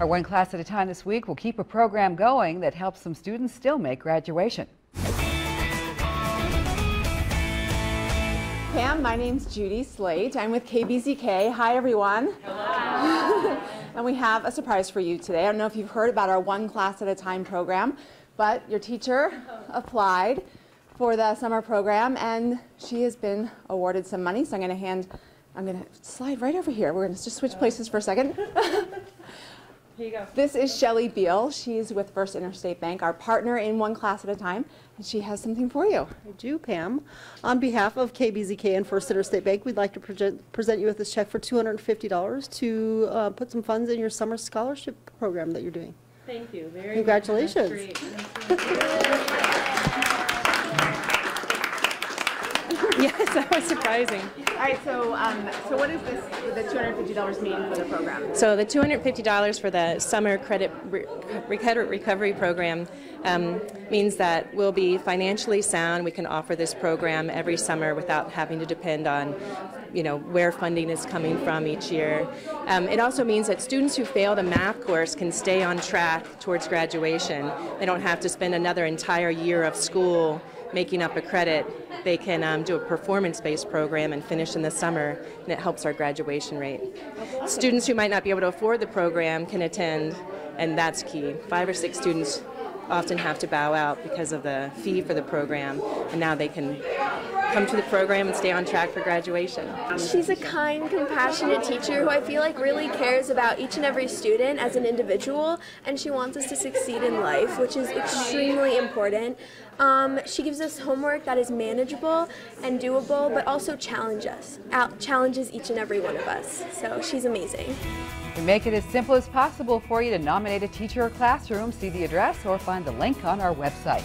Our One Class at a Time this week will keep a program going that helps some students still make graduation. Pam, my name's Judy Slate. I'm with KBZK. Hi, everyone. Hello. and we have a surprise for you today. I don't know if you've heard about our One Class at a Time program, but your teacher applied for the summer program and she has been awarded some money. So I'm going to hand, I'm going to slide right over here. We're going to just switch places for a second. Here you go. This is Shelly Beal. She's with First Interstate Bank, our partner in One Class at a Time, and she has something for you. I do, Pam. On behalf of KBZK and First Interstate Bank, we'd like to present, present you with this check for $250 to uh, put some funds in your summer scholarship program that you're doing. Thank you. Very Congratulations. that was surprising. All right, so um, so what does this the $250 mean for the program? So the $250 for the summer credit re recovery program um, means that we'll be financially sound. We can offer this program every summer without having to depend on you know where funding is coming from each year. Um, it also means that students who failed a math course can stay on track towards graduation. They don't have to spend another entire year of school making up a credit, they can um, do a performance-based program and finish in the summer, and it helps our graduation rate. Students who might not be able to afford the program can attend, and that's key. Five or six students often have to bow out because of the fee for the program, and now they can come to the program and stay on track for graduation. She's a kind, compassionate teacher who I feel like really cares about each and every student as an individual, and she wants us to succeed in life, which is extremely important. Um, she gives us homework that is manageable and doable, but also challenge us, out challenges each and every one of us. So she's amazing. We make it as simple as possible for you to nominate a teacher or classroom. See the address or find the link on our website.